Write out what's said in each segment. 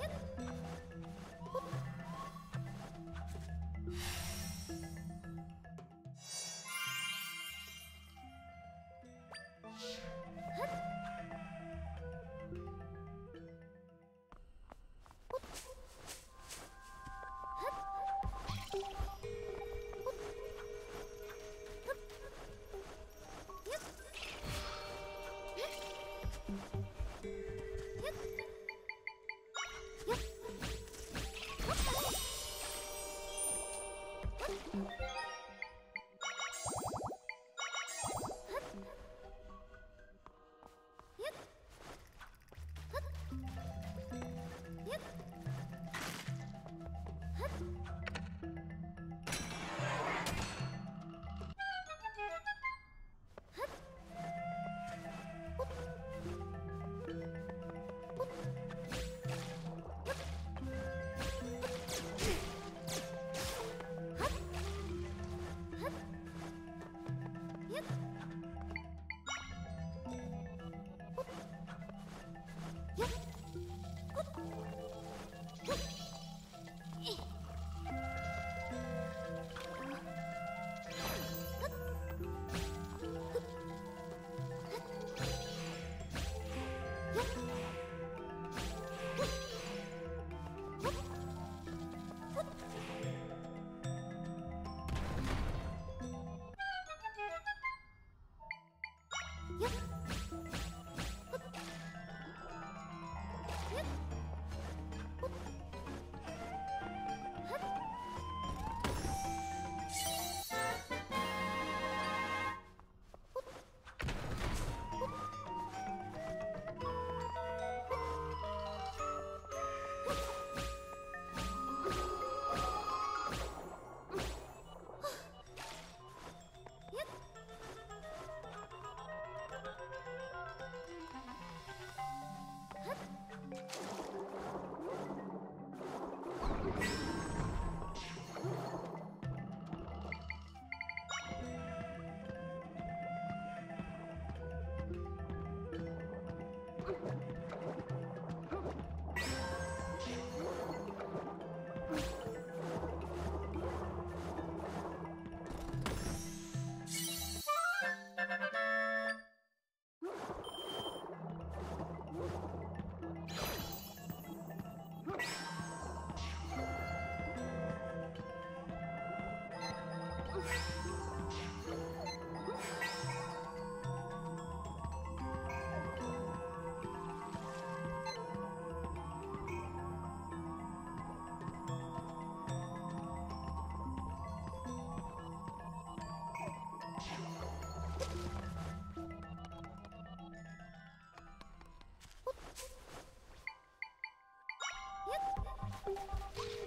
Yep. っ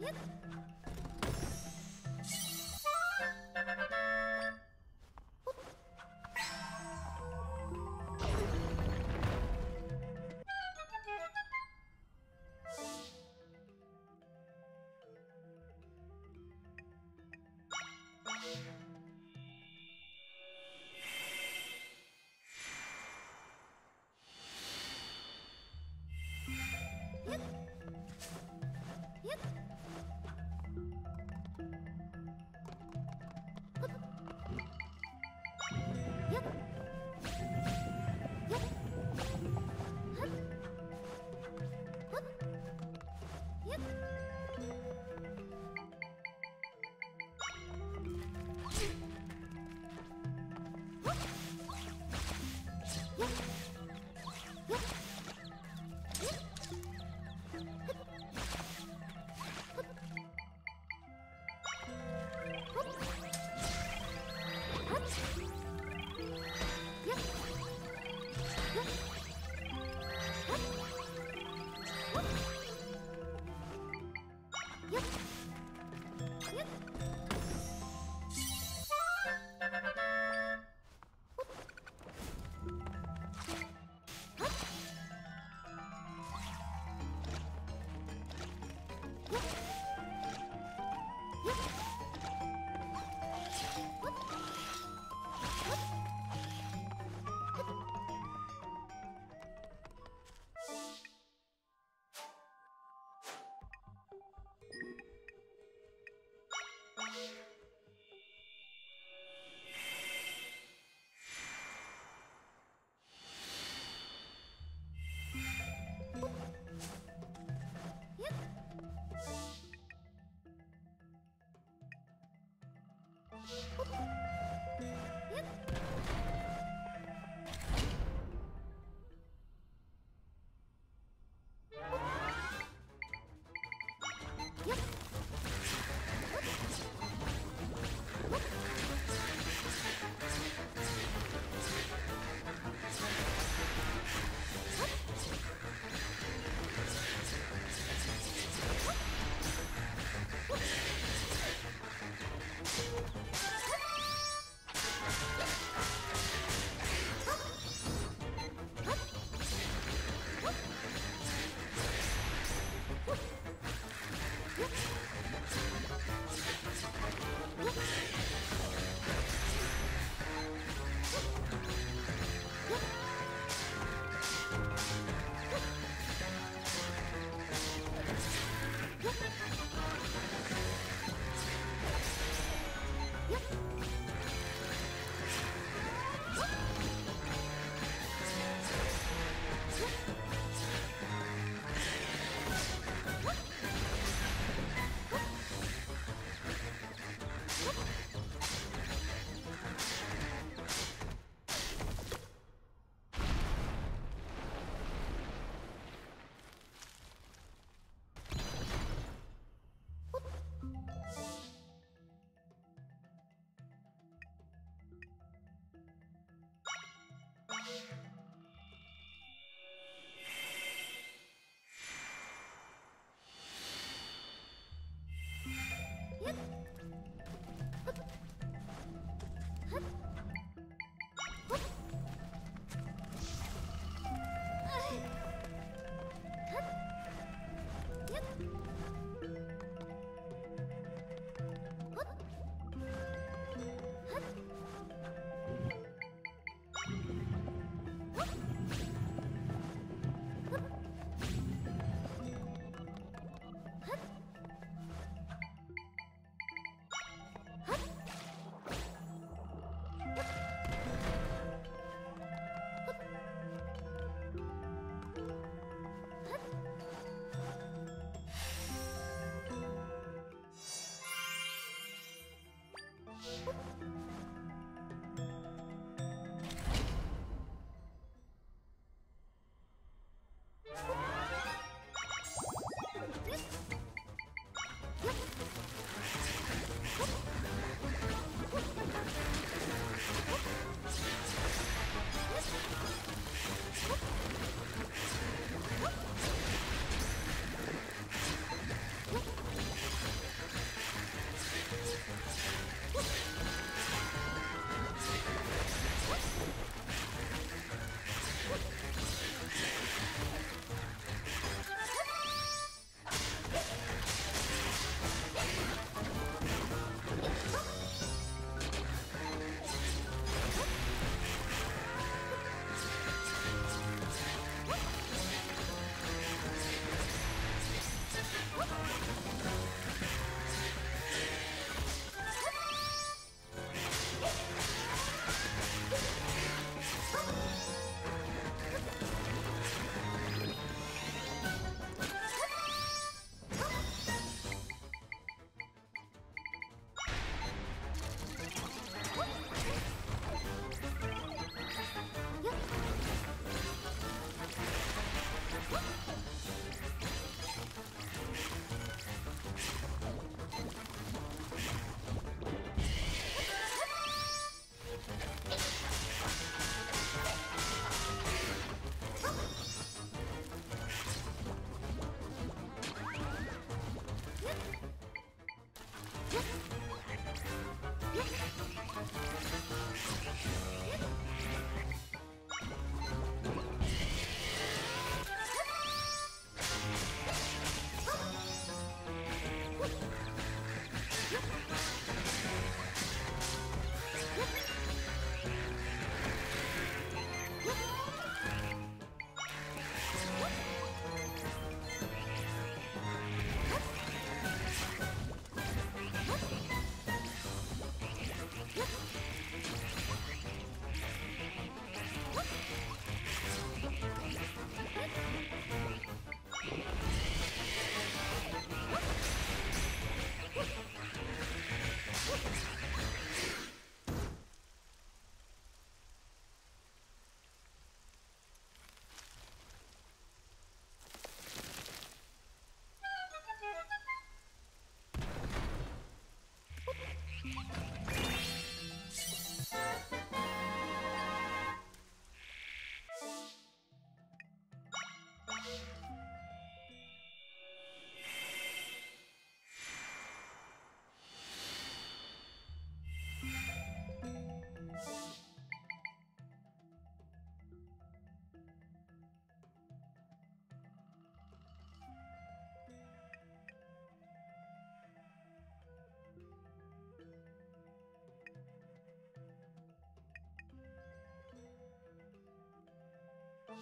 Yep.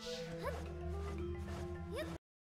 Huh?